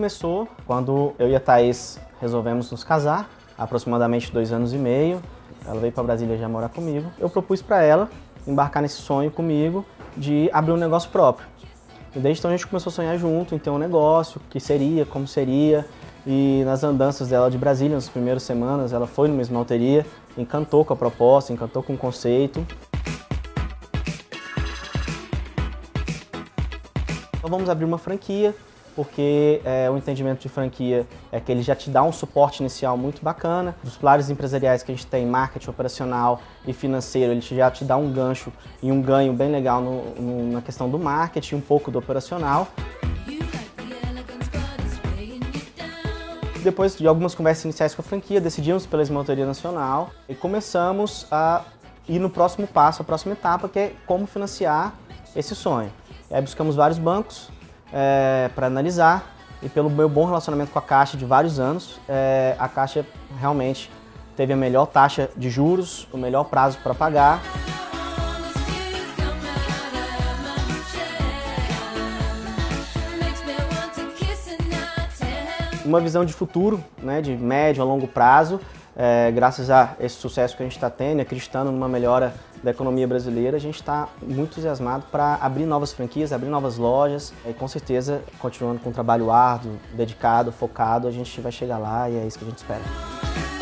começou quando eu e a Thaís resolvemos nos casar, aproximadamente dois anos e meio. Ela veio para Brasília já morar comigo. Eu propus para ela embarcar nesse sonho comigo de abrir um negócio próprio. E desde então a gente começou a sonhar junto em ter um negócio, o que seria, como seria. E nas andanças dela de Brasília, nas primeiras semanas, ela foi numa esmalteria, encantou com a proposta, encantou com o conceito. Então vamos abrir uma franquia, porque é, o entendimento de franquia é que ele já te dá um suporte inicial muito bacana. Dos pilares empresariais que a gente tem, marketing operacional e financeiro, ele já te dá um gancho e um ganho bem legal no, no, na questão do marketing, um pouco do operacional. Depois de algumas conversas iniciais com a franquia, decidimos pela esmalteria nacional e começamos a ir no próximo passo, a próxima etapa, que é como financiar esse sonho. E aí buscamos vários bancos é, para analisar e pelo meu bom relacionamento com a Caixa de vários anos, é, a Caixa realmente teve a melhor taxa de juros, o melhor prazo para pagar. uma visão de futuro, né, de médio a longo prazo, é, graças a esse sucesso que a gente está tendo, acreditando numa melhora da economia brasileira, a gente está muito entusiasmado para abrir novas franquias, abrir novas lojas e com certeza, continuando com um trabalho árduo, dedicado, focado, a gente vai chegar lá e é isso que a gente espera.